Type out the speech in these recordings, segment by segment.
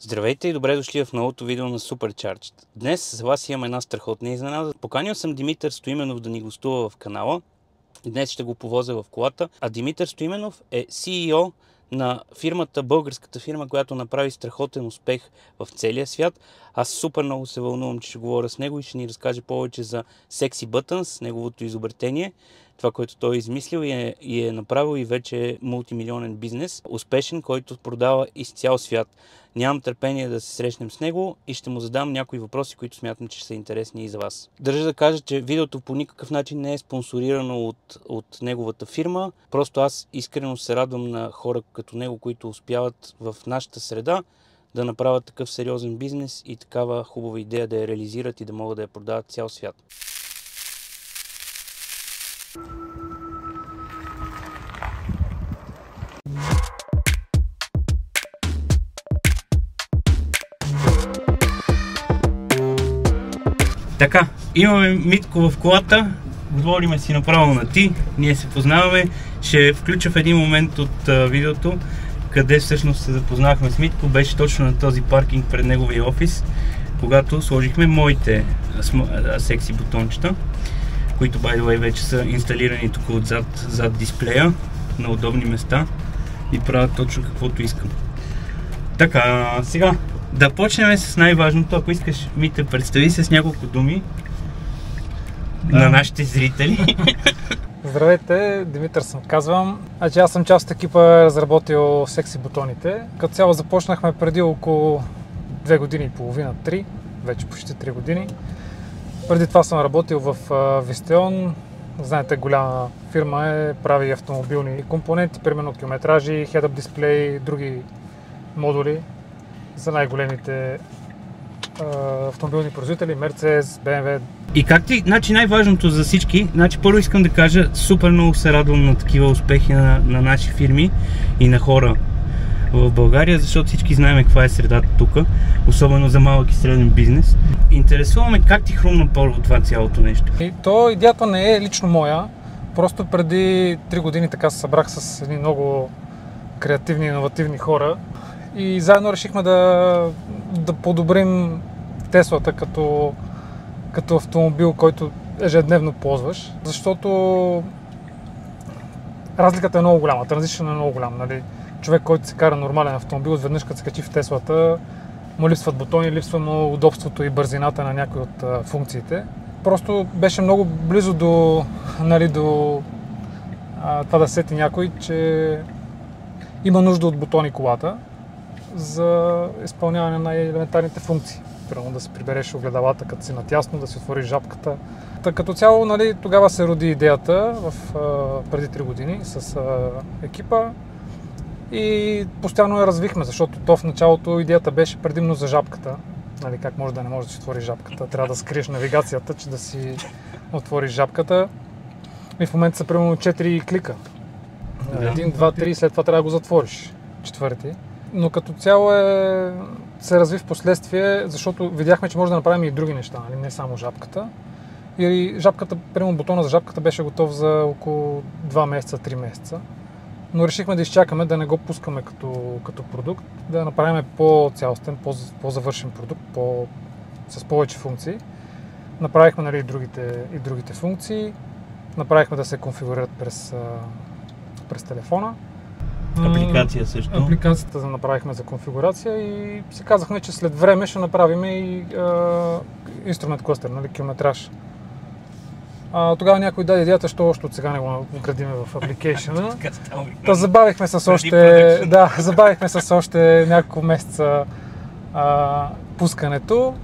Здравейте и добре дошли в новото видео на Supercharged. Днес за вас имам една страхотна изненада. Поканил съм Димитър Стоименов да ни гостува в канала. Днес ще го повозя в колата. А Димитър Стоименов е CEO на фирмата, българската фирма, която направи страхотен успех в целия свят. Аз супер много се вълнувам, че ще говоря с него и ще ни разкаже повече за Sexy Buttons, неговото изобретение това, което той е измислил и е, и е направил и вече е мултимилионен бизнес, успешен, който продава из цял свят. Нямам търпение да се срещнем с него и ще му задам някои въпроси, които смятам, че са интересни и за вас. Държа да кажа, че видеото по никакъв начин не е спонсорирано от, от неговата фирма. Просто аз искрено се радвам на хора като него, които успяват в нашата среда да направят такъв сериозен бизнес и такава хубава идея да я реализират и да могат да я продават цял свят. Така, имаме Митко в колата, говориме си направо на ти, ние се познаваме. Ще включа в един момент от а, видеото, къде всъщност се запознахме с Митко, беше точно на този паркинг пред неговия офис, когато сложихме моите а, секси бутончета, които, by the way, вече са инсталирани тук отзад, зад дисплея, на удобни места и правят точно каквото искам. Така, сега да почнем с най-важното. Ако искаш, ми те представи с няколко думи да. на нашите зрители. Здравейте, Димитър съм казвам. Значи аз съм част от екипа, разработил секси бутоните. Като цяло започнахме преди около 2 години и половина, 3, вече почти 3 години. Преди това съм работил в Вистеон. Знаете, голяма фирма е, прави автомобилни компоненти, примерно километражи, head-up дисплей, други модули за най-големите автомобилни производители, Mercedes, BMW. И как ти, значи най-важното за всички, значи първо искам да кажа, супер много се радвам на такива успехи на, на наши фирми и на хора в България, защото всички знаем каква е средата тук, особено за малък и среден бизнес. Интересуваме как ти хрумна първо това цялото нещо. И то идеята не е лично моя, просто преди 3 години така се събрах с едни много креативни, иновативни хора и заедно решихме да, да подобрим Теслата като, като автомобил, който ежедневно ползваш, защото разликата е много голяма, транзишън е много голям. Нали? Човек, който се кара нормален автомобил, изведнъж като се качи в Теслата, му липсват бутони, липсва му удобството и бързината на някои от а, функциите. Просто беше много близо до, нали, до а, това да сети някой, че има нужда от бутони колата за изпълняване на елементарните функции. Примерно да си прибереш огледалата, като си натясно, да си отвориш жабката. Та, като цяло, нали, тогава се роди идеята в, а, преди 3 години с а, екипа и постоянно я развихме, защото то в началото идеята беше предимно за жабката. Нали, как може да не може да си отвориш жабката, трябва да скриеш навигацията, че да си отвориш жабката. И в момента са примерно 4 клика. Един, два, три, след това трябва да го затвориш. Четвърти но като цяло е, се разви в последствие, защото видяхме, че може да направим и други неща, нали? не само жабката. И жабката, примерно бутона за жабката беше готов за около 2 месеца, 3 месеца. Но решихме да изчакаме, да не го пускаме като, като продукт, да направим по-цялостен, по-завършен продукт, по, с повече функции. Направихме нали, и, другите, и другите функции. Направихме да се конфигурират през, през телефона. Апликация също. Апликацията за направихме за конфигурация и си казахме, че след време ще направим и а, инструмент кластер, нали, километраж. А, тогава някой даде идеята, що още от сега не го вградиме в апликейшена. Та забавихме с още, да, забавихме с още няколко месеца а, пускането,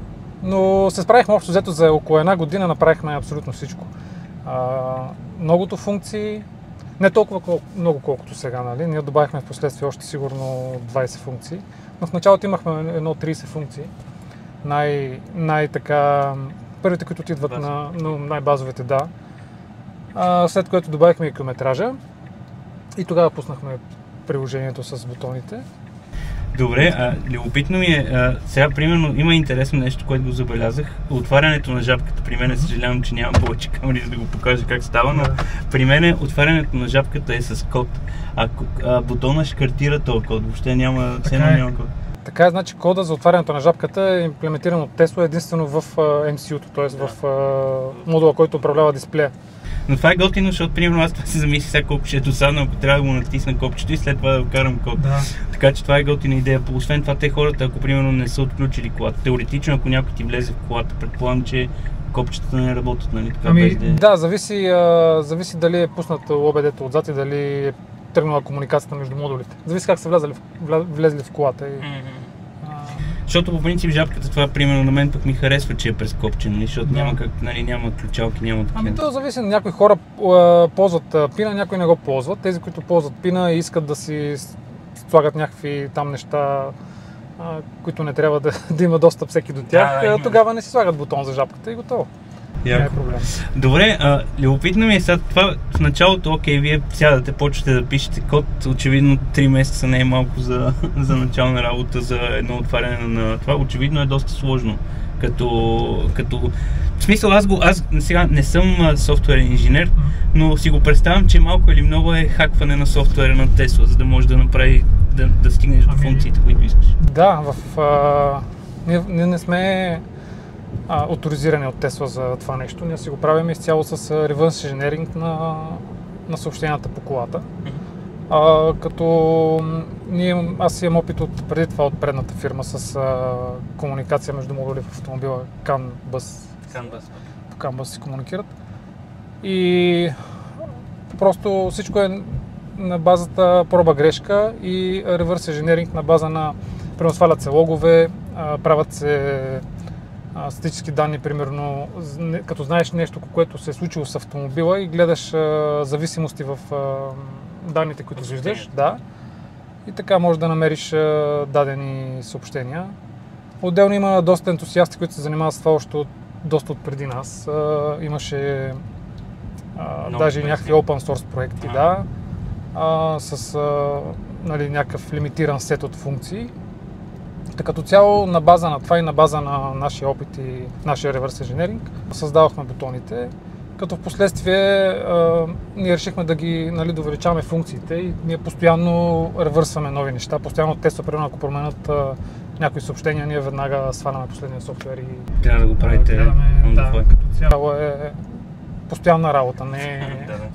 но се справихме общо взето за около една година, направихме абсолютно всичко. А, многото функции, не толкова колко, много колкото сега, нали? Ние добавихме в последствие още сигурно 20 функции, но в началото имахме едно 30 функции. Най, най-така, първите, които отидват на, на най-базовите, да. А, след което добавихме и километража и тогава пуснахме приложението с бутоните. Добре, а, любопитно ми е, а, сега примерно има интересно нещо, което го забелязах. Отварянето на жабката при мен, съжалявам, че нямам повече камери, за да го покажа как става, но при мен отварянето на жабката е с код. А, а бутона ще картира този код, въобще няма, така е. няма код. Така е, значи кода за отварянето на жабката е имплементиран от Tesla единствено в MCU-то, т.е. в модула, който управлява дисплея. Но това е готино, защото примерно аз това си замисля сега колко ще е досадно, ако трябва да го натисна копчето и след това да вкарам код. Да. Така че това е готина идея. Освен това, те хората, ако примерно не са отключили колата, теоретично, ако някой ти влезе в колата, предполагам, че копчетата не работят, нали? Така, Ами, да да, зависи, а, зависи дали е пуснат ОБД-то отзад и дали е тръгнала комуникацията между модулите. Зависи как са влезли влезли в колата. И, а, Защото по принцип жабката това, примерно на мен пък ми харесва, че е през копче, нали? защото Да. няма, как, нали, няма ключалки, няма такива. Ами то зависи. Някои хора а, ползват пина, някои не го ползват. Тези, които ползват пина и искат да си слагат някакви там неща, а, които не трябва да, да има достъп всеки до тях, да, а, има. тогава не си слагат бутон за жабката и готово. Не е Яко. проблем. Добре, а, любопитно ми е сега това в началото, окей, вие сядате, почвате да пишете код, очевидно 3 месеца не е малко за, за начална работа, за едно отваряне на това, очевидно е доста сложно. Като, като в смисъл, аз, го, аз сега не съм софтуерен инженер, но си го представям, че малко или много е хакване на софтуера на Tesla, за да може да направи, да, да стигнеш до Ами- функциите, които искаш. Да, в, а, ние, ние не сме а, авторизирани от Тесла за това нещо. Ние си го правим изцяло с reverse engineering на, на съобщенията по колата. А, като ние, аз имам опит от преди това от предната фирма с а, комуникация между модули в автомобила CAN Bus, по CAN Bus си комуникират. И просто всичко е на базата проба грешка и реверс инженеринг на база на примерно свалят се логове, правят се а, статически данни, примерно, като знаеш нещо, което се е случило с автомобила и гледаш а, зависимости в а, данните, които виждаш. Да. И така можеш да намериш а, дадени съобщения. Отделно има доста ентусиасти, които се занимават с това още от, доста от преди нас. А, имаше а, Много даже и някакви open source проекти, А. да, а, с а, нали, някакъв лимитиран сет от функции. Та като цяло на база на това и на база на нашия опит и нашия реверс инженеринг създавахме бутоните, като в последствие а, ние решихме да ги нали, да увеличаваме функциите и ние постоянно ревърсваме нови неща, постоянно тества, примерно ако променят а, някои съобщения, ние веднага сваляме последния софтуер и Трябва да го правите гледаме, on the да, като цяло е постоянна работа, не. Да, да.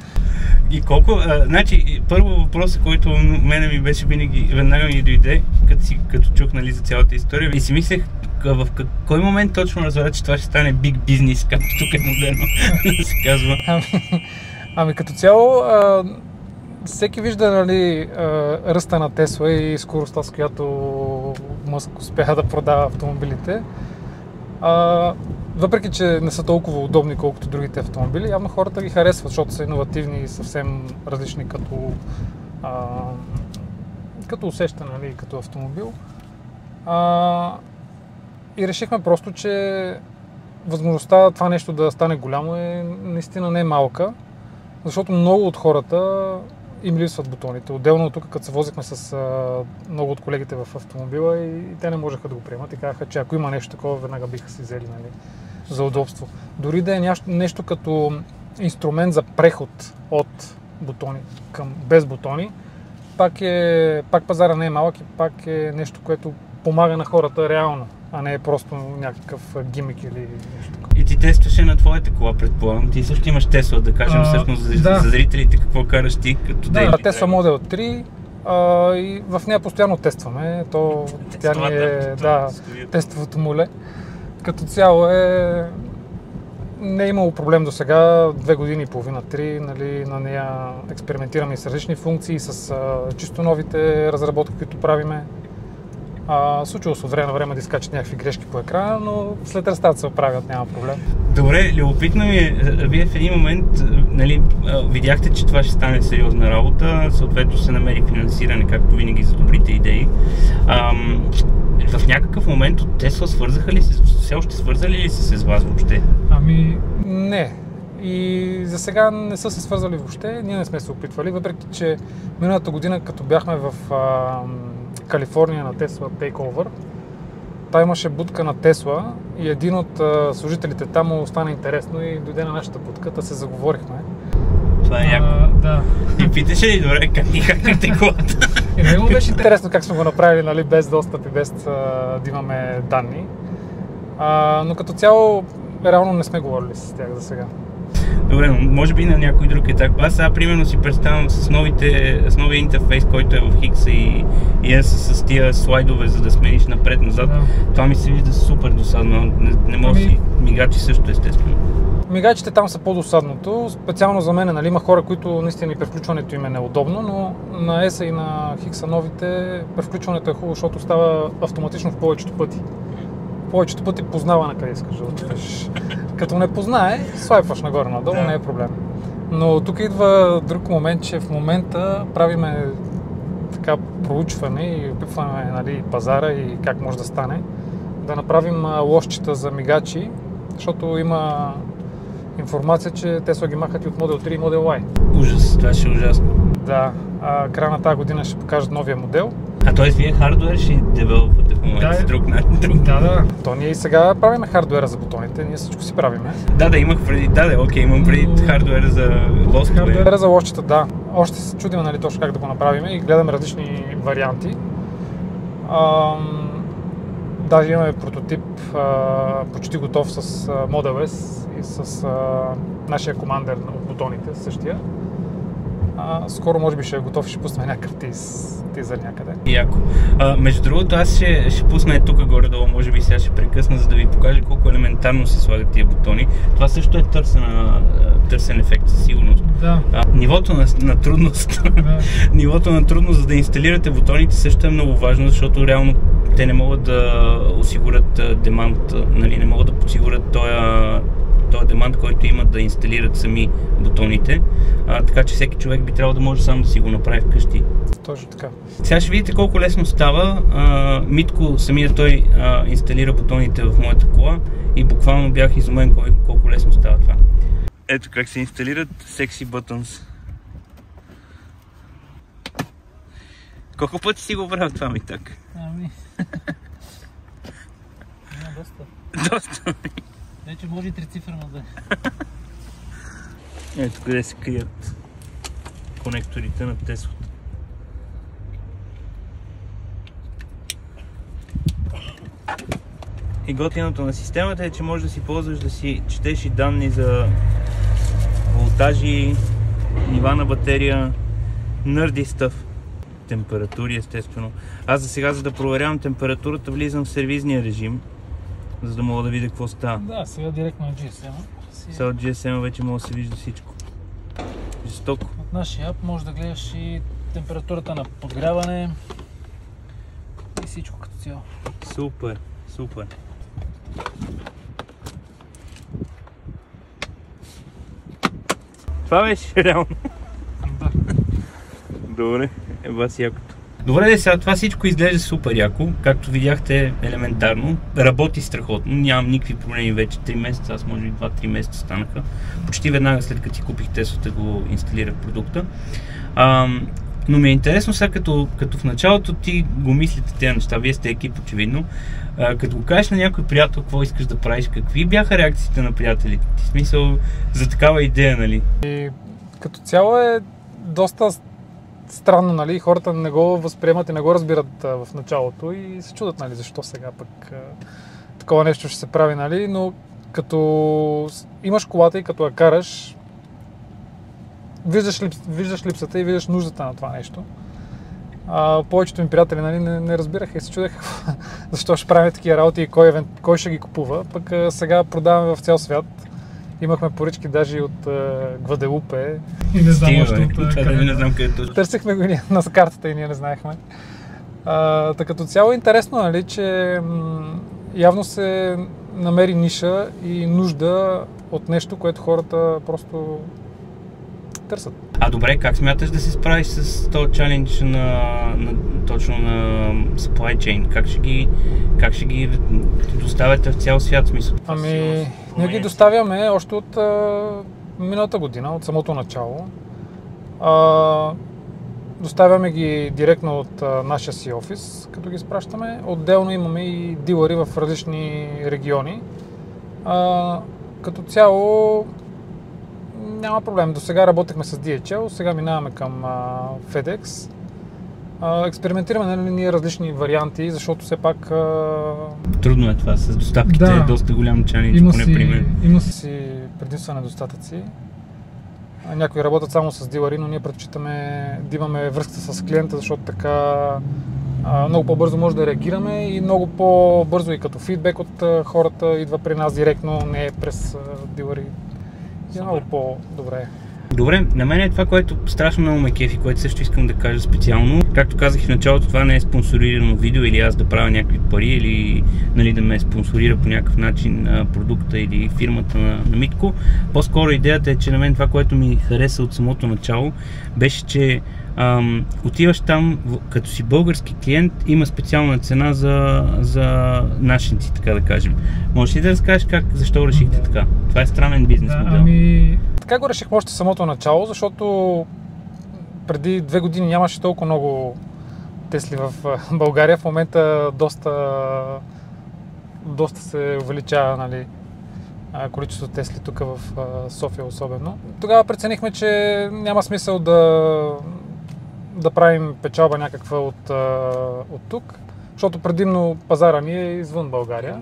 И колко, а, значи, първо въпрос, който мене ми беше винаги, веднага ми дойде, като, си, като чух нали, за цялата история и си мислех в кой момент точно разбра, че това ще стане биг бизнес, както тук е модерно да се казва. Ами, ами като цяло, а, всеки вижда нали, а, ръста на Тесла и скоростта, с която Мъск успя да продава автомобилите. А, въпреки, че не са толкова удобни, колкото другите автомобили, явно хората ги харесват, защото са иновативни и съвсем различни като, а, като усещане, нали, като автомобил. А, и решихме просто, че възможността това нещо да стане голямо е наистина не малка, защото много от хората им липсват бутоните. Отделно от тук, като се возихме с а, много от колегите в автомобила и, и те не можеха да го приемат и казаха, че ако има нещо такова, веднага биха си взели нали, за удобство. Дори да е нящо, нещо като инструмент за преход от бутони към без бутони, пак, е, пак пазара не е малък и пак е нещо, което помага на хората реално, а не е просто някакъв гимик или нещо такова. И ти тестваше на твоята кола, предполагам. Ти също имаш Тесла, да кажем А, всъщност за, да. за зрителите какво караш ти като Да, дейли Tesla Model 3 а, и в нея постоянно тестваме. То, тя ни е да, тестовото моле. Като цяло е не е имало проблем до сега, две години и половина, три, нали, на нея експериментираме с различни функции, с а, чисто новите разработки, които правиме. А, случило се от време на време да изкачат някакви грешки по екрана, но след рестарт се оправят, няма проблем. Добре, любопитно ми е, вие в един момент нали, видяхте, че това ще стане сериозна работа, съответно се намери финансиране, както винаги, за добрите идеи. Ам, в някакъв момент от Тесла свързаха ли се, все още свързали ли са се с вас въобще? Ами, не. И за сега не са се свързали въобще, ние не сме се опитвали, въпреки че миналата година, като бяхме в а, Калифорния на Tesla Takeover, та имаше будка на Тесла и един от а, служителите там му стана интересно и дойде на нашата будка, да се заговорихме. Това е яко. А, да. И питаше ли, добре, как и как е колата? Него беше интересно как сме го направили, нали, без достъп и без а, да имаме данни. А, но като цяло, реално не сме говорили с тях за сега. Добре, но може би на някой друг етап. Аз сега примерно си представям с, новите, с новия интерфейс, който е в Хикса и, и е с, с тия слайдове, за да смениш напред-назад. Да. Това ми се вижда супер досадно. Не, не може Ами- си мигачи също, естествено. Мигачите там са по-досадното. Специално за мен, нали, има хора, които наистина и превключването им е неудобно, но на ESA и на Хикса новите превключването е хубаво, защото става автоматично в повечето пъти. Повечето пъти познава на къде искаш да отидеш. Като не познае, слайпваш нагоре-надолу, Да. не е проблем. Но тук идва друг момент, че в момента правиме така проучване и опитваме нали, пазара и как може да стане. Да направим лошчета за мигачи, защото има информация, че Tesla ги махат и от Model 3 и Model Y. Ужас, това ще е ужасно. Да, а, края на тази година ще покажат новия модел. А т.е. вие хардвер ще девелопвате Да, с друг начин. Да, да. То ние и сега правиме хардуера за бутоните, ние всичко си правиме. Да, да, имах преди. Да, да, окей, имам преди хардвер за лостове. Хардуера за лошчета, да. Още се чудим нали, точно как да го направим и гледаме различни варианти. Ам, даже имаме прототип а, почти готов с Model S и с а, нашия командер от бутоните, същия. А, скоро може би ще е готов и ще пуснем някакъв тиз, тизър някъде. Яко. А, между другото, аз ще, ще пусна е тук горе-долу, може би сега ще прекъсна, за да ви покажа колко елементарно се слагат тия бутони. Това също е търсена, търсен ефект със сигурност. Да, А, нивото на, на трудност, да. нивото на трудност за да инсталирате бутоните също е много важно, защото реално те не могат да осигурят демант, нали, не могат да подсигурят този този демант, който имат да инсталират сами бутоните. А, така че всеки човек би трябвало да може сам да си го направи вкъщи. Точно така. Сега ще видите колко лесно става. А, Митко, самия той а, инсталира бутоните в моята кола и буквално бях изумен кол- колко лесно става това. Ето как се инсталират Sexy Buttons. Колко пъти си го правил това ми так? Ами. Доста. Доста. Вече може и трицифрено да е. Ето къде се крият конекторите на Теслата. И готиното на системата е, че можеш да си ползваш да си четеш и данни за волтажи, нива на батерия, нърди стъв. Температури, естествено. Аз за сега, за да проверявам температурата, влизам в сервизния режим, за да мога да видя какво става. Да, сега директно от GSM. Си... Сега от GSM вече може да се вижда всичко. Жестоко. От нашия ап може да гледаш и температурата на подгряване и всичко като цяло. Супер, супер. Това беше реално. Да. Добре, е бас якото. Добре, сега това всичко изглежда супер яко. Както видяхте, елементарно. Работи страхотно. Нямам никакви проблеми вече 3 месеца. Аз може би 2-3 месеца станаха. Почти веднага след като си купих Теслата го инсталирах продукта. Ам, но ми е интересно сега, като, като в началото ти го мислите тези неща, вие сте екип очевидно, а, като го кажеш на някой приятел какво искаш да правиш, какви бяха реакциите на приятелите ти? Смисъл за такава идея, нали? И като цяло е доста странно, нали? Хората не го възприемат и не го разбират а, в началото и се чудат, нали, защо сега пък а, такова нещо ще се прави, нали? Но като имаш колата и като я караш, виждаш, лип, виждаш липсата и виждаш нуждата на това нещо. А, повечето ми приятели нали, не, не разбираха и се чудеха защо ще правим такива работи и кой, кой ще ги купува. Пък а, сега продаваме в цял свят. Имахме поръчки даже и от а, Гваделупе. И не знам още от Това къде. не знам къде точно. Търсихме го ние на картата и ние не знаехме. А, та като цяло е интересно, нали, че м- явно се намери ниша и нужда от нещо, което хората просто търсят. А добре, как смяташ да се справиш с този чалендж на, на, точно на supply chain? Как ще ги, как ще ги доставяте в цял свят? Смисъл? Ами, ние ги доставяме още от а, миналата година, от самото начало. А, доставяме ги директно от а, нашия си офис, като ги изпращаме. Отделно имаме и дилъри в различни региони. А, като цяло няма проблем. До сега работехме с DHL, сега минаваме към а, FedEx. А, експериментираме нали, ние различни варианти, защото все пак а, Трудно е това с доставките, Да. е доста голям чанич, има, поне си, при мен. има си предимства недостатъци. Някои работят само с дилъри, но ние предпочитаме да имаме връзка с клиента, защото така много по-бързо може да реагираме и много по-бързо и като фидбек от хората идва при нас директно, не е през дилъри. Е много по-добре. Добре, на мен е това, което страшно много ме кефи, което също искам да кажа специално. Както казах в началото, това не е спонсорирано видео или аз да правя някакви пари или нали, да ме спонсорира по някакъв начин продукта или фирмата на, на Митко. По-скоро идеята е, че на мен това, което ми хареса от самото начало, беше, че ам, отиваш там, като си български клиент, има специална цена за, за нашинци, така да кажем. Можеш ли да разкажеш как, защо решихте така? Това е странен бизнес Да, модел. ами, така го решихме още самото начало, защото преди две години нямаше толкова много Тесли в България. В момента доста, доста се увеличава нали, а, количество Тесли тук в София особено. Тогава преценихме, че няма смисъл да, да правим печалба някаква от, от тук, защото предимно пазара ни е извън България.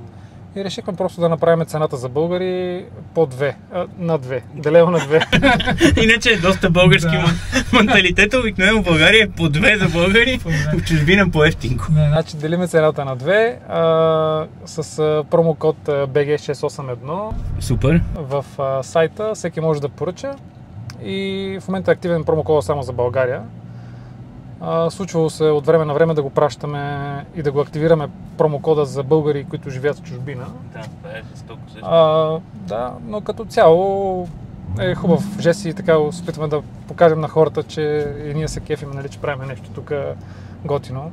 И решихме просто да направим цената за българи по две, а, на две, делено на две. Иначе е доста български Да. менталитет. Обикновено в България е по две за българи, По две. в чужбина по ефтинко. Не, значи делиме цената на две а, с а, промокод а, BG681 Супер. в а, сайта. Всеки може да поръча и в момента е активен промокод само за България. А, случвало се от време на време да го пращаме и да го активираме промокода за българи, които живеят в чужбина. Да, това е жестоко също. А, да, но като цяло е хубав жест и така опитваме да покажем на хората, че и ние се кефим, нали, че правим нещо тук готино.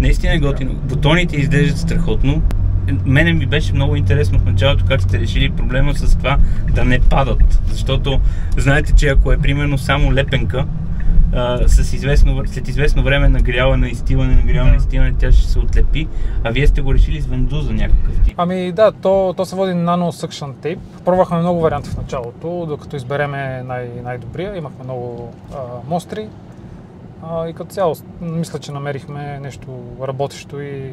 Наистина е готино. Бутоните изглеждат страхотно. Мене ми беше много интересно в началото как сте решили проблема с това да не падат. Защото знаете, че ако е примерно само лепенка, а, с известно, след известно време нагряване, изтиване, нагряване, изтиване, тя ще се отлепи, а вие сте го решили с вендуза някакъв тип. Ами да, то, то се води Nano Suction Tape. Пробвахме много варианти в началото, докато избереме най- най-добрия. Имахме много а, мостри. А, и като цяло мисля, че намерихме нещо работещо и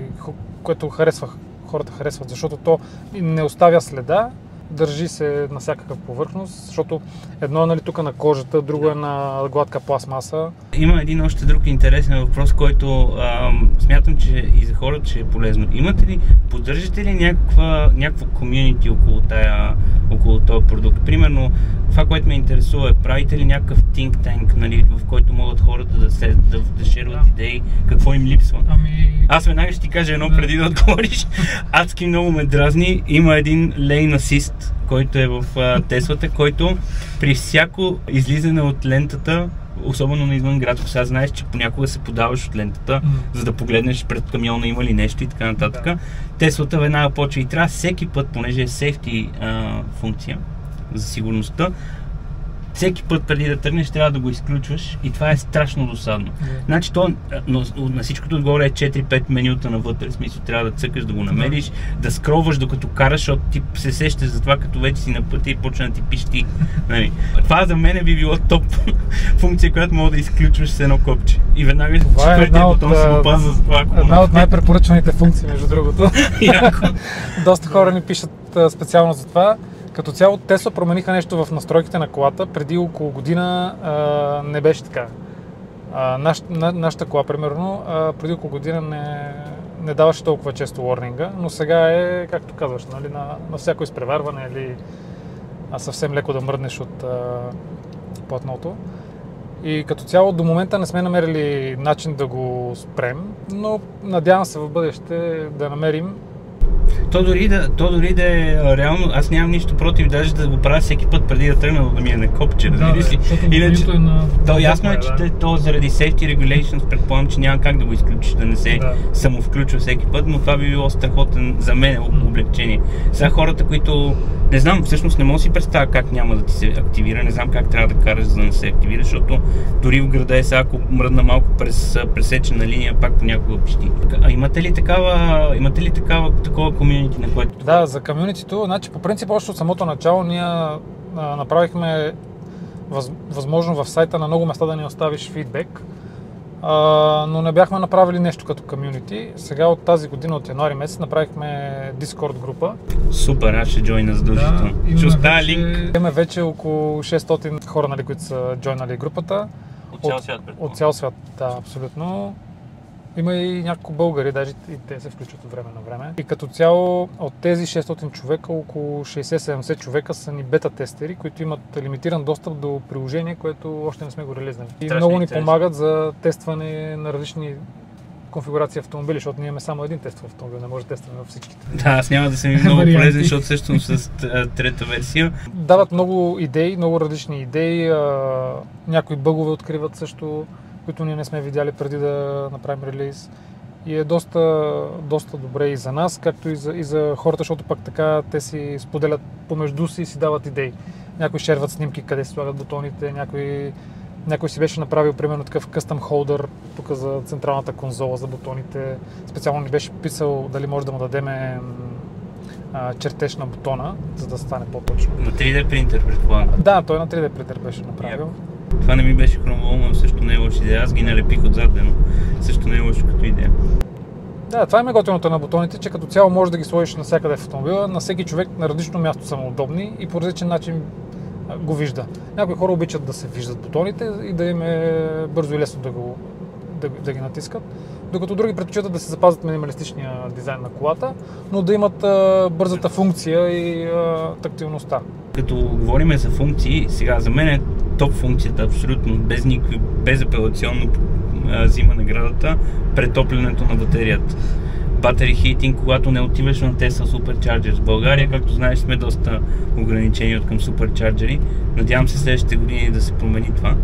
което харесвах, хората харесват, защото то не оставя следа, държи се на всякакъв повърхност, защото едно е нали, тук на кожата, друго е на гладка пластмаса. Има един още друг интересен въпрос, който ам, смятам, че и за хората ще е полезно. Имате ли, поддържате ли някаква, някакво комюнити около, тая, около този продукт? Примерно, това, което ме интересува е, правите ли някакъв think tank, нали, в който могат хората да, се, да, да шерват Да. идеи, какво им липсва? Ами, Аз веднага ще ти кажа едно Да. преди да отговориш. Адски много ме дразни. Има един lane assist, който е в а, Теслата, който при всяко излизане от лентата, особено на извън градско, сега знаеш, че понякога се подаваш от лентата, М. за да погледнеш пред камиона има ли нещо и така нататък. Да. Теслата веднага почва и трябва всеки път, понеже е safety а, функция за сигурността, всеки път преди да тръгнеш трябва да го изключваш и това е страшно досадно. Значи то но, на всичкото отгоре е 4-5 менюта навътре, в смисъл трябва да цъкаш да го намериш, да скроваш докато караш, защото ти се сещаш за това, като вече си на пътя и почна да ти пищи. Нали. Това за мен би било топ функция, която мога да изключваш с едно копче. И веднага Това е една от, бутон се а, го пазва за това. една от най-препоръчваните функции, между другото. Доста хора ни пишат специално за това. Като цяло Тесла промениха нещо в настройките на колата. Преди около година а, не беше така. А, наш, на, нашата кола, примерно, а, преди около година не, не даваше толкова често warning но сега е, както казваш, нали, на, на всяко изпреварване или а, съвсем леко да мръднеш от а, платното. И като цяло до момента не сме намерили начин да го спрем, но надявам се в бъдеще да намерим То дори, да, то дори да е реално, аз нямам нищо против даже да го правя всеки път преди да тръгна да ми е на копче, разбираш ли? Иначе, е на... то ясно е, че да. то заради safety regulations предполагам, че няма как да го изключиш, да не се Да. самовключва всеки път, но това би било страхотен за мен облегчение. Сега хората, които не знам, всъщност не мога да си представя как няма да ти се активира, не знам как трябва да караш, за да не се активира, защото дори в града е сега, ако мръдна малко през пресечена линия, пак понякога пищи. А имате ли такава, имате ли такава, такова комьюнити, на което Да, за комюнитито, значи по принцип още от самото начало ние а, направихме въз, възможно в сайта на много места да ни оставиш фидбек, а, но не бяхме направили нещо като комюнити. Сега от тази година, от януари месец, направихме Discord група. Супер, аз ще джойна задължително. имаме ще оставя линк Имаме вече около 600 хора, нали, които са джойнали групата. от цял свят. От цял свят, да, абсолютно. Има и няколко българи, даже и те се включват от време на време. И като цяло от тези 600 човека, около 60-70 човека са ни бета-тестери, които имат лимитиран достъп до приложение, което още не сме го релизнали. И много ни помагат за тестване на различни конфигурации автомобили, защото ние имаме само един тест в автомобил, не може да тестваме във всичките. Да, аз няма да съм много полезен, защото също с трета версия. Дават много идеи, много различни идеи. Някои бъгове откриват също, които ние не сме видяли преди да направим релиз. И е доста, доста добре и за нас, както и за, и за хората, защото пък така те си споделят помежду си и си дават идеи. Някои шерват снимки къде си слагат бутоните, някой, някой си беше направил примерно такъв къстъм холдър тук за централната конзола за бутоните. Специално ни беше писал дали може да му дадеме а, чертеж на бутона, за да стане по-точно. На 3D принтер, предполагам. Да, той на 3D принтер беше направил. Това не ми беше хрумвало, но също не е лоша идея. Аз ги налепих отзад, но също не е лошо като идея. Да, това е готиното на бутоните, че като цяло можеш да ги сложиш навсякъде в автомобила, на всеки човек на различно място са му удобни и по различен начин го вижда. Някои хора обичат да се виждат бутоните и да им е бързо и лесно да, го, да, да ги натискат, докато други предпочитат да се запазят минималистичния дизайн на колата, но да имат а, бързата функция и а, тактилността. Като говорим за функции, сега за мен е топ функцията, абсолютно, без никакви, безапелационно взима наградата, претоплянето на батерията. Battery heating, когато не отиваш на Tesla Supercharger в България, както знаеш, сме доста ограничени от към суперчарджери. Надявам се следващите години да се промени това.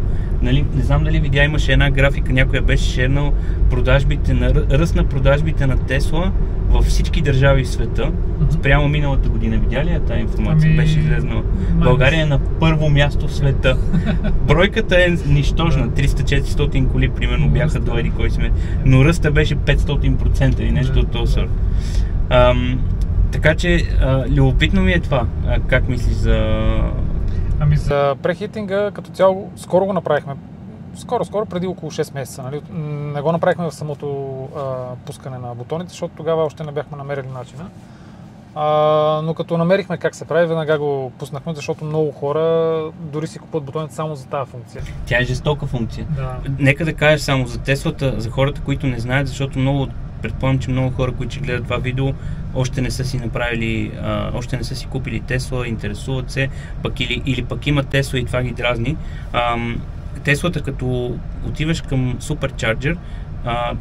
Нали, не знам дали видя, имаше една графика, някой я беше шернал продажбите на, ръст на продажбите на Тесла във всички държави в света. Спрямо миналата година. Видя ли я тази информация? Ами, Беше излезнала. България е на първо място в света. Бройката е нищожна. 300-400 коли, примерно, бяха до еди кой сме. Но ръста беше 500% или нещо. От този. Ам, така че, а, любопитно ми е това. А, как мислиш за... Ами за прехитинга като цяло скоро го направихме. Скоро, скоро, преди около 6 месеца. Нали? Не го направихме в самото а, пускане на бутоните, защото тогава още не бяхме намерили начина. А, но като намерихме как се прави, веднага го пуснахме, защото много хора дори си купуват бутоните само за тази функция. Тя е жестока функция. Да. Нека да кажеш само за Теслата, за хората, които не знаят, защото много, предполагам, че много хора, които гледат това видео, още не са си направили, а, още не са си купили Тесла, интересуват се, пък или, или пък имат Тесла и това ги дразни. Ам, Теслата, като отиваш към Supercharger, а,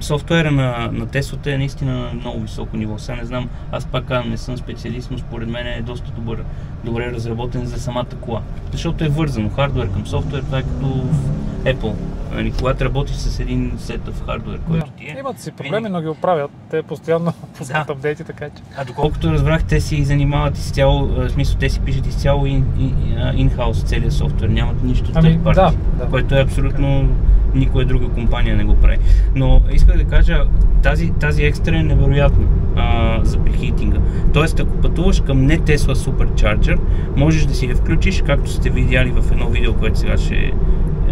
софтуера на, на Теслата е наистина на много високо ниво. Сега не знам, аз пак не съм специалист, но според мен е доста добър, добре разработен за самата кола. Защото е вързано хардвер към софтуер, това е като в Apple. Нали, когато работиш с един сетъв хардвер, който ти е. Имат си проблеми, но ги оправят. Те постоянно пускат Да. апдейти, така че. А доколкото разбрах, те си занимават изцяло, а, в смисъл те си пишат изцяло ин, ин, а, in-house целият софтуер, нямат нищо Ами, third party, да, да. което е абсолютно никоя друга компания не го прави. Но исках да кажа, тази, тази екстра е невероятна а, за прехитинга. Тоест, ако пътуваш към не Tesla Supercharger, можеш да си я включиш, както сте видяли в едно видео, което сега ще,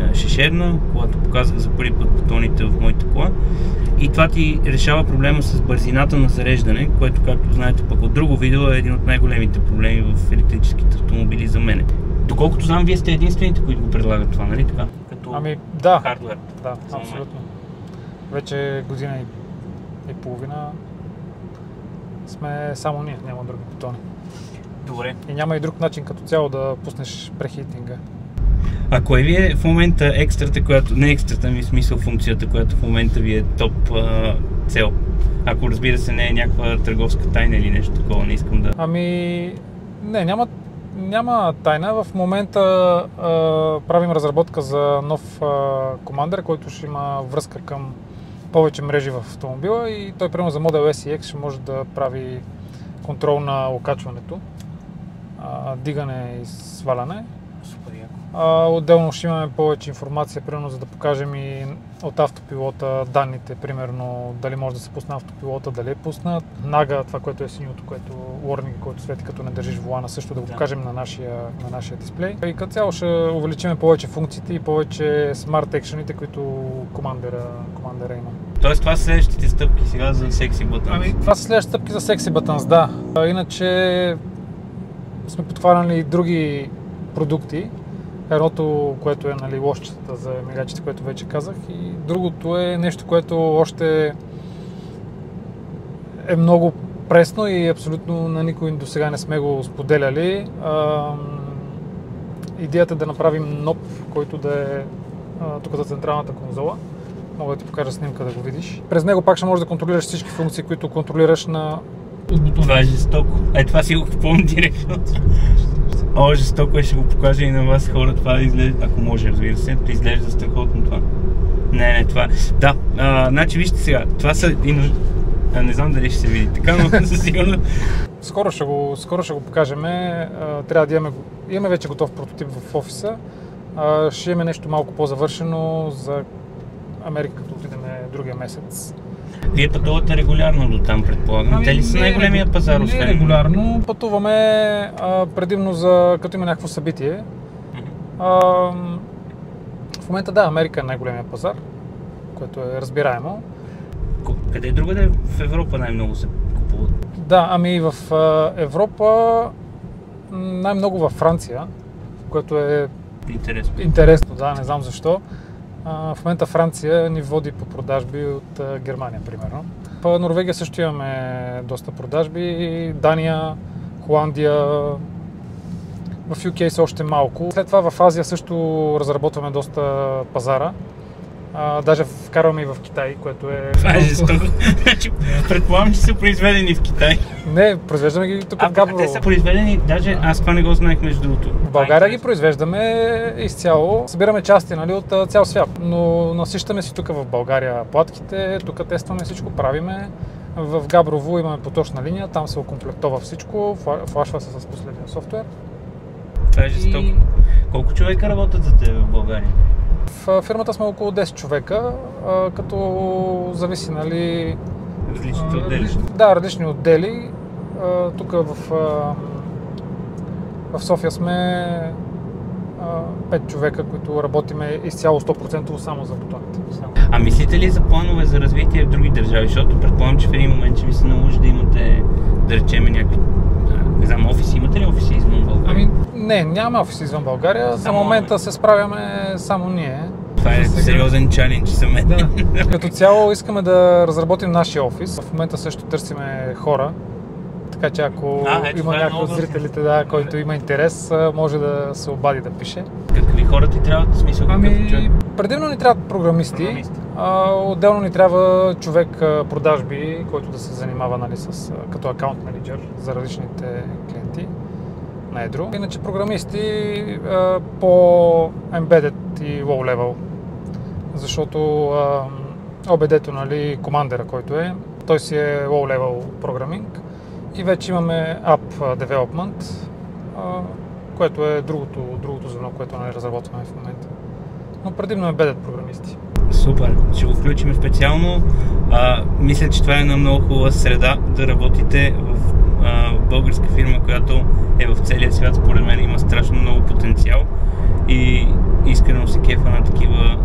а, ще шерна, когато показах за първи път бутоните в моята кола. И това ти решава проблема с бързината на зареждане, което, както знаете, пък от друго видео е един от най-големите проблеми в електрическите автомобили за мен. Доколкото знам, вие сте единствените, които го предлагат това, нали така? Като Ами да, хардвер. да, абсолютно. Вече година и, и половина сме само ние, няма други бутони. Добре. И няма и друг начин като цяло да пуснеш прехитинга. А кое ви е в момента екстрата, която, не екстрата ми, в смисъл функцията, която в момента ви е топ а, цел? Ако разбира се не е някаква търговска тайна или нещо такова, не искам да... Ами, не, няма, няма тайна. В момента а, правим разработка за нов а, командър, който ще има връзка към повече мрежи в автомобила и той, примерно за Model S и X, ще може да прави контрол на окачването, а, дигане и сваляне. А, отделно ще имаме повече информация, примерно за да покажем и от автопилота данните, примерно дали може да се пусне автопилота, дали е пуснат. Нага, това, което е синьото, което warning, който свети като не държиш волана, също да го Да. покажем на нашия, на нашия дисплей. И като цяло ще увеличим повече функциите и повече смарт екшените, които командера, командера има. Тоест това са следващите стъпки сега за секси бътън. Ами, това са следващите стъпки за секси Buttons, да. А, иначе сме подхванали и други продукти. Едното, което е нали, лошчетата за мигачите, което вече казах. И другото е нещо, което още е много пресно и абсолютно на никой до сега не сме го споделяли. Ам, идеята е да направим ноп, който да е а, тук за централната конзола. Мога да ти покажа снимка да го видиш. През него пак ще можеш да контролираш всички функции, които контролираш на. Това е жестоко. Е, това си го купувам директно. О, жестоко е, ще го покажа и на вас хора. Това изглежда, ако може, разбира се, изглежда страхотно това. Не, не, това. Да, а, значи вижте сега, това са и а, не знам дали ще се види така, но със сигурност. Скоро ще го, скоро ще го покажем. Трябва да имаме, имаме вече готов прототип в офиса. А, Ще имаме нещо малко по-завършено за Америка, като отидем другия месец. Вие пътувате регулярно до там, предполагам. Те ли са най-големия пазар, Не освен? регулярно. Пътуваме а, предимно за като има някакво събитие. А, в момента да, Америка е най-големия пазар, което е разбираемо. Къде другаде в Европа най-много се купуват? Да, ами в Европа най-много във Франция, което е Интересно. интересно, да, не знам защо. В момента Франция ни води по продажби от Германия, примерно. В Норвегия също имаме доста продажби, Дания, Холандия, в UK са още малко. След това в Азия също разработваме доста пазара. А, даже вкарваме и в Китай, което е... Това е жестоко. Значи, Предполагам, че са произведени в Китай. Не, произвеждаме ги тук А, в Габрово. те са произведени, даже аз това не го знаех между другото. В България ги произвеждаме изцяло. Събираме части нали, от цял свят, но насищаме си тук в България платките, тук тестваме всичко, правиме. В Габрово имаме поточна линия, там се окомплектова всичко, фла- флашва се с последния софтуер. Това е жестоко. И Колко човека работят за теб в България? В фирмата сме около 10 човека, като зависи, нали... Различните отдели. Да, различни отдели. Тук в, в София сме 5 човека, които работиме изцяло 100% само за бутоните. Само. А мислите ли за планове за развитие в други държави? Защото предполагам, че в един момент ще ви се наложи да имате, да речем, някакви, не знам, офиси. Имате ли офиси извън България? Ами, не, няма офис извън България. За момента се справяме само ние. Това е сега- сериозен чалендж за мен. Да. Като цяло искаме да разработим нашия офис. В момента също търсиме хора. Така че ако А, ето, има е някой от зрителите, да, който има интерес, може да се обади да пише. Какви хора ти трябват? Смисъл, Ами, предимно ни трябват програмисти, Програмисти. Отделно ни трябва човек продажби, който да се занимава нали, с, като акаунт менеджер за различните клиенти на едро. Иначе програмисти по embedded и low level, защото а, OBD-то, нали, командера, който е, той си е low level програминг и вече имаме App Development, което е другото, другото звено, което нали, разработваме в момента. Но предимно е beded програмисти. Супер, ще го включим специално. А, мисля, че това е една много хубава среда да работите в а, българска фирма, която е в целия свят. Според мен има страшно много потенциал и искрено се кефа на такива,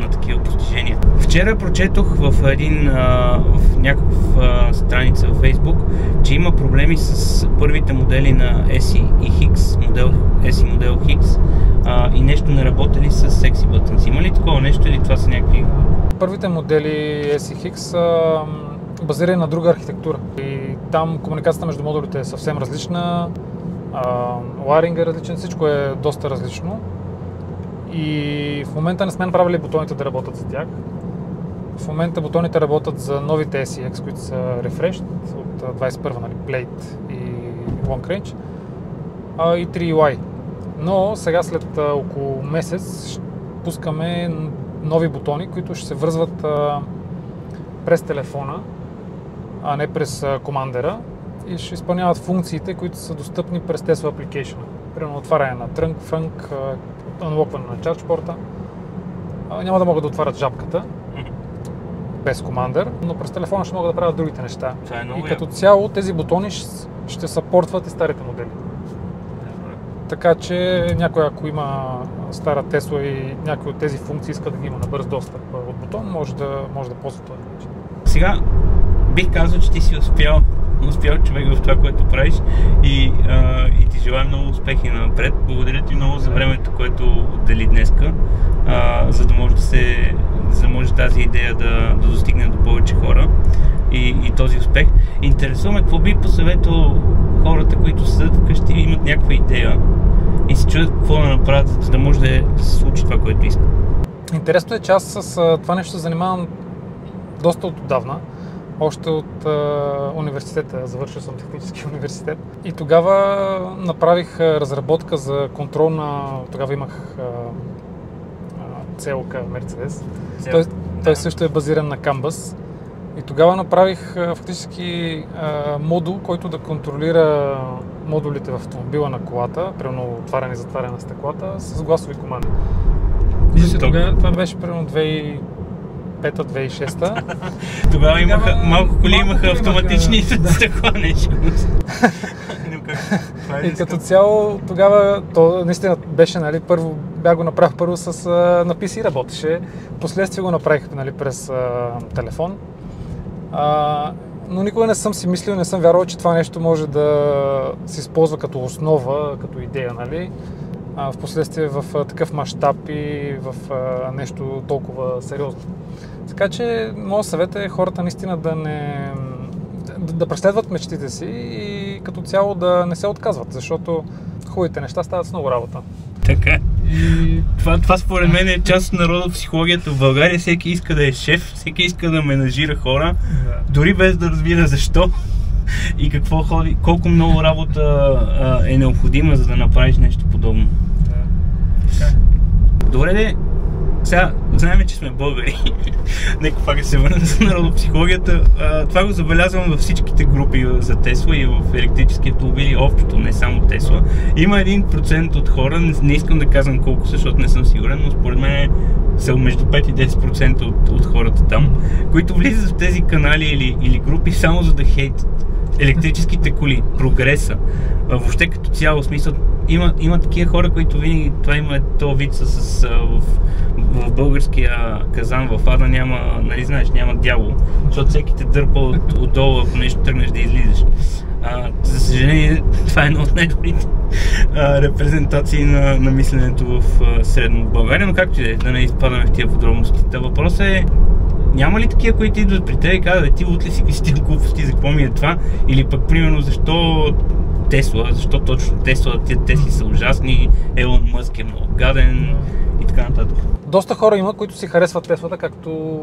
на такива постижения. Вчера прочетох в един а, в някаква страница в Facebook, че има проблеми с първите модели на ESI и Higgs, модел, ESI модел Higgs а, и нещо не работели с Sexy Buttons. Има ли такова нещо или това са някакви... Първите модели SEX са базирани на друга архитектура. И там комуникацията между модулите е съвсем различна, а, лайринга е различен, всичко е доста различно. И в момента не сме направили бутоните да работят за тях. В момента бутоните работят за новите SEX, които са Refreshed от а, 21 нали, Plate и Long Range а, и 3UI. Но сега след около месец пускаме нови бутони, които ще се връзват през телефона, а не през командера и ще изпълняват функциите, които са достъпни през Tesla Application. примерно отваряне на трънк, фрънк, анлокване на чарч порта. А, Няма да могат да отварят жабката без командър, но през телефона ще могат да правят другите неща. Е И като цяло тези бутони ще, ще съпортват и старите модели. Така че някой, ако има стара Тесла и някой от тези функции иска да ги има на бърз достъп от бутон, може да, може да ползва този начин. Сега бих казал, че ти си успял, успял човек в това, което правиш и, а, и ти желая много успехи напред. Благодаря ти много за времето, което отдели днеска, а, за да може да се за да може тази идея да, да достигне до повече хора и, и този успех. Интересуваме какво би посъветвал хората, които седят вкъщи имат някаква идея и се чудят какво да направят, за да може да, да се случи това, което искат. Интересно е, че аз с това нещо се занимавам доста от отдавна. Още от а, университета, завършил съм технически университет. И тогава направих а, разработка за контрол на... Тогава имах а, целка Мерцедес. Той, той също е базиран на Canvas. И тогава направих фактически модул, който да контролира модулите в автомобила на колата, примерно отваряне и затваряне на стъклата, с гласови команди. Жестоко. Тогава, това беше примерно 2005-2006. Тогава имаха, малко коли имаха автоматични стъкла, нещо. Това е И като цяло тогава то наистина беше, нали, първо бях го направил първо с а, на PC работеше, последствие го направих нали, през а, телефон. А, но никога не съм си мислил, не съм вярвал, че това нещо може да се използва като основа, като идея, нали? А, в последствие в такъв мащаб и в а, нещо толкова сериозно. Така че, моят съвет е хората наистина да не да, да преследват мечтите си и като цяло да не се отказват, защото хубавите неща стават с много работа. Така. И Това, това според мен е част от народопсихологията в България. Всеки иска да е шеф, всеки иска да менажира хора, дори без да разбира защо и какво ходи, колко много работа а, е необходима, за да направиш нещо подобно. Добре, де, сега знаем, че сме българи. Нека пак се върнем за народопсихологията. А, това го забелязвам във всичките групи за Тесла и в електрически автомобили, общото, не само Тесла. Има един процент от хора, не, не искам да казвам колко защото не съм сигурен, но според мен са между 5 и 10% от, от хората там, които влизат в тези канали или, или групи само за да хейтят електрическите коли, прогреса, въобще като цяло, смисъл, има, има такива хора, които винаги, това има то вид с, с в, в българския казан в Ада няма, нали знаеш, няма дявол, защото всеки те дърпа от, отдолу, ако нещо тръгнеш да излизаш. А, за съжаление, това е една от най-добрите репрезентации на, на мисленето в а, средно в България, но както и да е, да не изпадаме в тия подробности. Та въпросът е, няма ли такива, които идват при теб и казват, «Бе, ти от ли си какви глупости, за какво ми е това? Или пък, примерно, защо Тесла, защо точно Тесла, тия Тесли са ужасни, Елон Мъск е много гаден и така нататък. доста хора има, които си харесват Теслата, както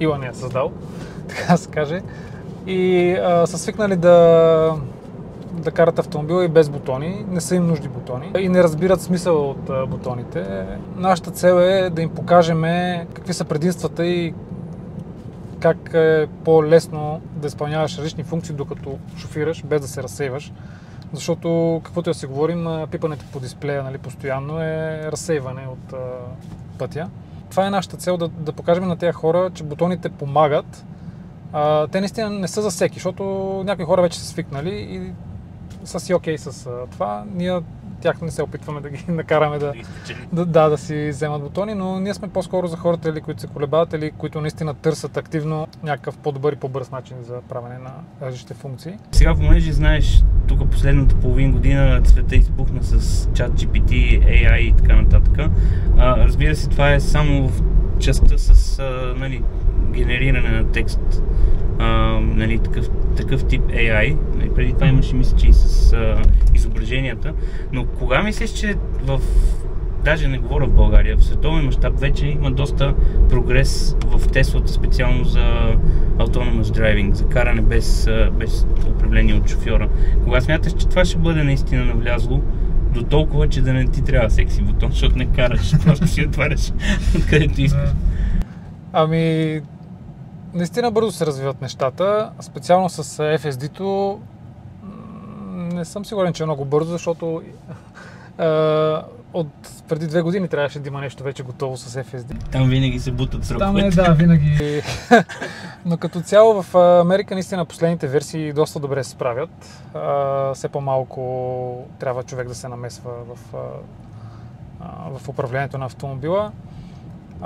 Илон я е създал, така да се каже. И а, са свикнали да, да карат автомобила и без бутони, не са им нужди бутони и не разбират смисъл от а, бутоните. Нашата цел е да им покажем какви са предимствата и как е по-лесно да изпълняваш различни функции докато шофираш, без да се разсейваш. Защото, каквото да си говорим, пипането по дисплея нали, постоянно е разсейване от а, пътя. Това е нашата цел да, да покажем на тези хора, че бутоните помагат. А, те наистина не са за всеки, защото някои хора вече са свикнали и са си окей с а, това. Ние тях не се опитваме да ги накараме да, да, да, да си вземат бутони, но ние сме по-скоро за хората, или, които се колебават, или които наистина търсят активно някакъв по-добър и по-бърз начин за правене на различните функции. Сега, понеже знаеш, тук последната половин година света избухна с чат GPT, AI и така нататък. А, разбира се, това е само в частта с а, нали, генериране на текст, а, нали, такъв, такъв тип AI. Нали, преди това имаше, мисля, че и с а, изображенията. Но кога мислиш, че в даже не говоря в България, в световен мащаб вече има доста прогрес в Теслата, специално за autonomous driving, за каране без, без управление от шофьора. Кога смяташ, че това ще бъде наистина навлязло до толкова, че да не ти трябва секси бутон, защото не караш, просто си отваряш откъдето искаш. Ами, наистина бързо се развиват нещата, специално с FSD-то. Не съм сигурен, че е много бързо, защото А, от преди две години трябваше да има нещо вече готово с FSD. Там винаги се бутат Там сроковете. е, да, винаги. Но като цяло в Америка наистина последните версии доста добре се справят. А, все по-малко трябва човек да се намесва в, в управлението на автомобила.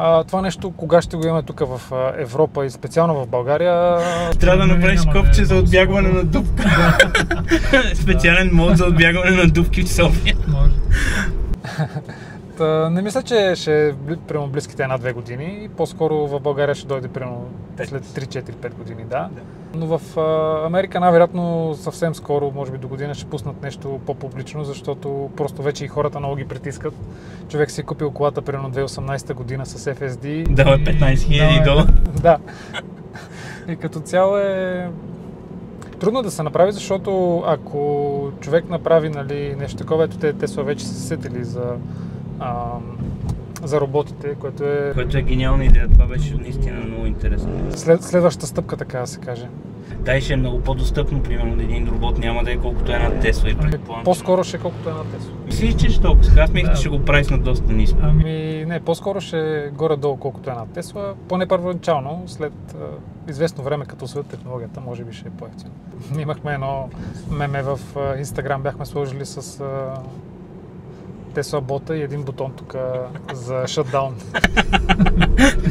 А, това нещо, кога ще го имаме тук в Европа и специално в България, Трябва да направиш е копче за отбягване на дупка. Специален мод за отбягване на дупки в София. Може. Та, не мисля, че ще е прямо близките една-две години. По-скоро в България ще дойде Пет. след 3-4-5 години, да. Да. Но в а, Америка най-вероятно съвсем скоро, може би до година, ще пуснат нещо по-публично, защото просто вече и хората много ги притискат. Човек си е купил колата примерно 2018 година с FSD. Дава 15 000 Да, долара. Да. И като цяло е трудно да се направи, защото ако човек направи нали, нещо такова, ето те вече са се сетили за, за роботите, което е Което е гениална идея. Това беше наистина много интересно. след, следващата стъпка, така да се каже. Да, и ще е много по-достъпно, примерно, един робот няма да е колкото една Тесла и предполагам. По-скоро ще е колкото една Тесла. Мислиш, че ще толкова? Сега Аз мисля, Да. че ще го правиш на доста ниско. Ами не, по-скоро ще е горе-долу колкото една Тесла, поне първоначално, след а, известно време като освоят технологията, може би ще е по-ефтино. Имахме едно меме в Инстаграм, бяхме сложили с а, Тесла бота и един бутон тук за шатдаун.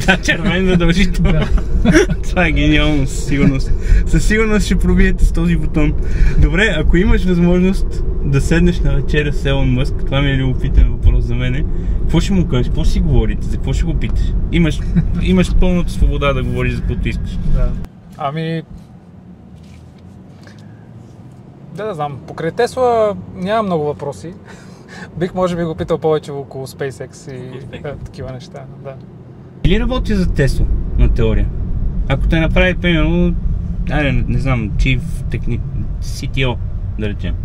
Да, червен задължително. Това е гениално, със сигурност. Със сигурност ще пробиете с този бутон. Добре, ако имаш възможност да седнеш на вечеря с Елон Мъск, това ми е любопитен въпрос за мене, какво ще му кажеш? Какво ще си говорите? За какво ще го питаш? Имаш, имаш пълната свобода да говориш за каквото искаш. Да. Ами... Да, да знам. Покрай Тесла няма много въпроси. Бих може би го питал повече около SpaceX и Около SpaceX. а, такива неща. Да. Или работи за Тесла, на теория? Ако те направи, примерно, айде, не, не знам, Chief Techni... CTO, да речем.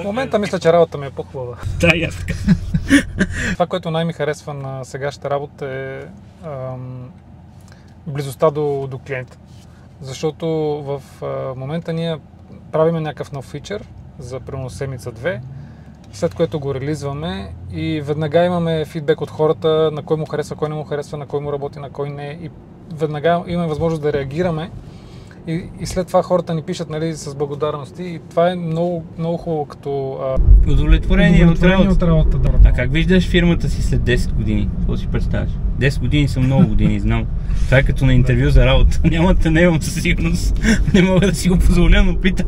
В момента мисля, че работата ми е по-хубава. Да, и аз така. Това, което най-ми харесва на сегашната работа е ам, близостта до, до клиента. Защото в а, момента ние правиме някакъв нов фичър за примерно седмица-две, след което го релизваме и веднага имаме фидбек от хората на кой му харесва, кой не му харесва, на кой му работи, на кой не. И веднага имаме възможност да реагираме и, и след това хората ни пишат нали, с благодарности и това е много, много хубаво като а, Удовлетворение от Удовлетворение работа. от работа, да. А как виждаш фирмата си след 10 години? Какво си представяш? 10 години са много години, знам. Това е като на интервю за работа. Няма да не имам със сигурност. Не мога да си го позволя, но питам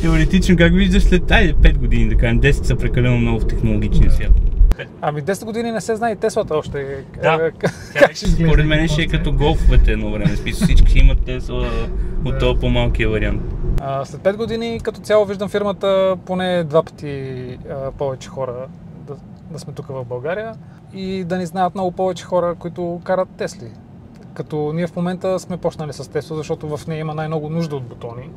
теоретично как виждаш след, айде 5 години, да кажем, 10 са прекалено много в технологичния свят. Ами 10 години не се знае и Теслата още. Да. Е, Как ще изглежда Според мен ще е после? като голфовете едно време. Смисъл, всички си имат Тесла от този по-малкия вариант. А, след 5 години като цяло виждам фирмата поне два пъти а, повече хора да, да сме тук в България и да ни знаят много повече хора, които карат Тесли. Като ние в момента сме почнали с Тесла, защото в нея има най-много нужда от бутони.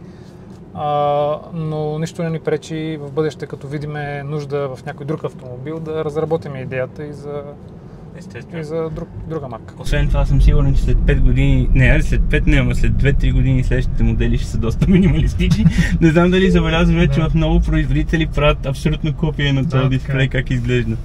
А, но нищо не ни пречи в бъдеще, като видиме нужда в някой друг автомобил, да разработим идеята и за, и за друг, друга марка. Освен това съм сигурен, че след 5 години, не, след 5 не, ама след 2-3 години следващите модели ще са доста минималистични. не знам дали забелязваме, че Да. в много производители правят абсолютно копия на този Да, дисплей, е. как изглежда.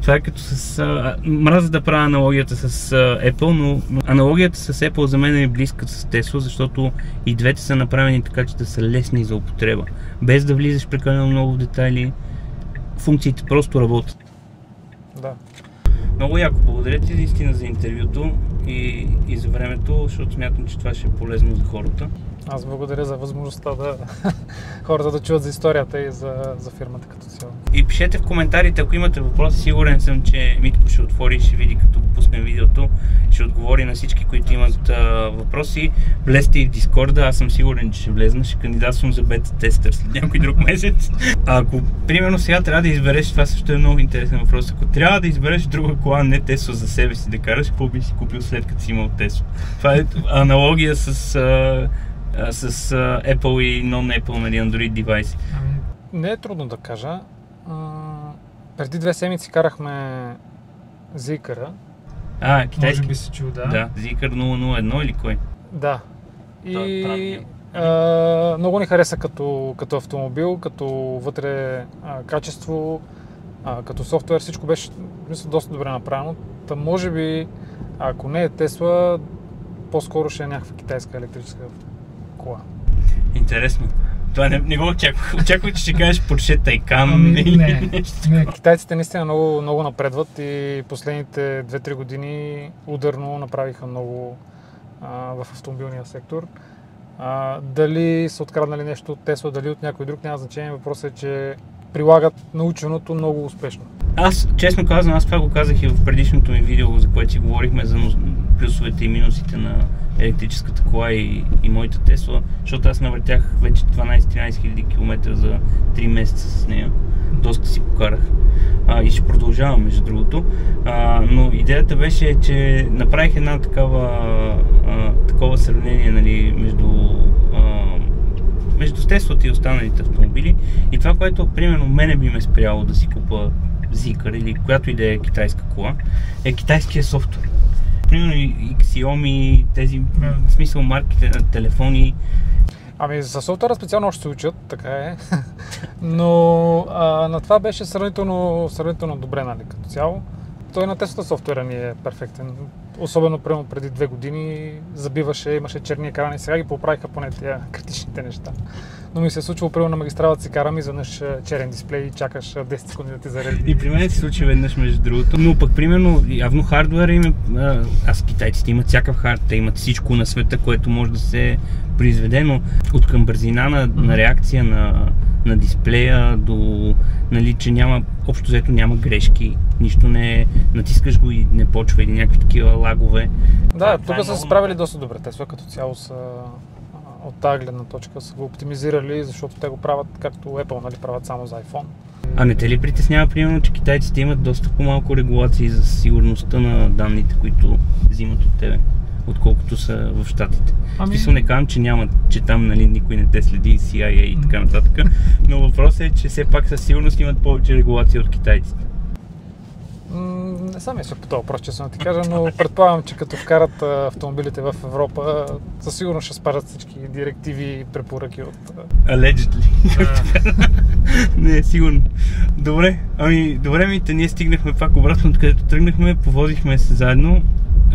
Това е като с... А, мразя да правя аналогията с а, Apple, но аналогията с Apple за мен е близка с Tesla, защото и двете са направени така, че да са лесни за употреба. Без да влизаш прекалено много в детайли, функциите просто работят. Да. Много яко. Благодаря ти наистина за интервюто и, и за времето, защото смятам, че това ще е полезно за хората. Аз благодаря за възможността да хората да чуят за историята и за, за фирмата като цяло. И пишете в коментарите, ако имате въпроси. Сигурен съм, че Митко ще отвори и ще види, като пуснем видеото. Ще отговори на всички, които имат а, въпроси. Влезте и в Дискорда. Аз съм сигурен, че ще влезна. Ще кандидатствам за бета тестър след някой друг месец. А ако, примерно, сега трябва да избереш, това също е много интересен въпрос. Ако трябва да избереш друга кола, не Тесла за себе си да караш, какво би си купил след като си имал Тесла? Това е аналогия с, а, а, с а, Apple и non-Apple, нали, Android девайси. Ами, не е трудно да кажа. А, преди две седмици карахме Зикъра. А, Може китайски. би си чул, да. Да, Zikr 001 или кой? Да. Той е И правилният. а, много ни хареса като, като автомобил, като вътре а, качество. А, като софтуер всичко беше мисля, доста добре направено. Та може би, ако не е Тесла, по-скоро ще е някаква китайска електрическа кола. Интересно. Това не, не го очаквах. Очаквах, че ще кажеш Porsche Taycan Ами, или не. нещо. Не, китайците наистина много, много напредват и последните 2-3 години ударно направиха много а, в автомобилния сектор. А, дали са откраднали нещо от Тесла, дали от някой друг, няма значение. Въпросът е, че прилагат наученото много успешно. Аз, честно казвам, аз това го казах и в предишното ми видео, за което си говорихме за плюсовете и минусите на електрическата кола и, и моята Тесла, защото аз навъртях вече 12-13 хиляди км за 3 месеца с нея. Доста си покарах. А, и ще продължавам, между другото. А, но идеята беше, че направих една такава, а, такова сравнение нали, между между Теслата и останалите автомобили. И това, което примерно мене би ме спряло да си купа Zikr или която и да е китайска кола, е китайския софтуер. Примерно и Xiaomi, тези, в смисъл марките на телефони, Ами за софтуера специално още се учат, така е. Но а, на това беше сравнително, сравнително добре, нали, като цяло. Той на Тесла софтуера ни е перфектен. Особено примерно преди две години забиваше, имаше черни екрани, сега ги поправиха поне тия критичните неща. Но ми се е случило, примерно на магистралата си карам, изведнъж а, черен дисплей и чакаш а, 10 секунди да ти зареди. И при мен се случи веднъж между другото. Но пък примерно явно хардвера им е... Аз китайците имат всякакъв хард, те имат всичко на света, което може да се произведе, но от към бързина на, на реакция на, на дисплея до нали, че няма, общо взето няма грешки, нищо не натискаш го и не почва или някакви такива лагове. Да, това е тук са много се справили доста добре. Тесла като цяло са от тази гледна точка са го оптимизирали, защото те го правят както Apple, нали, правят само за iPhone. А не те ли притеснява, примерно, че китайците имат доста по-малко регулации за сигурността на данните, които взимат от тебе, отколкото са в Штатите? Ами- смисъл не казвам, че няма, че там нали, никой не те следи, CIA и така нататък, но въпросът е, че все пак със сигурност имат повече регулации от китайците. М, Не съм мисля по този въпрос, честно ти кажа, но предполагам, че като вкарат автомобилите в Европа, със сигурност ще спазят всички директиви и препоръки от... Allegedly. а, не, сигурно. Добре, ами добре ми, ние стигнахме пак обратно, откъдето тръгнахме, повозихме се заедно.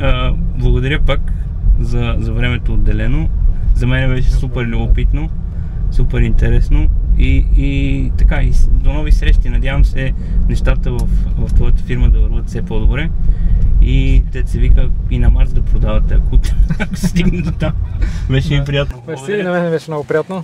А, благодаря пак за, за времето отделено. За мен беше супер любопитно, супер интересно и, и така, и до нови срещи. Надявам се нещата в, в твоята фирма да върват все по-добре и те се вика и на Марс да продавате, ако, ако стигне до там. Беше ми приятно. Мерси, на мен беше много приятно.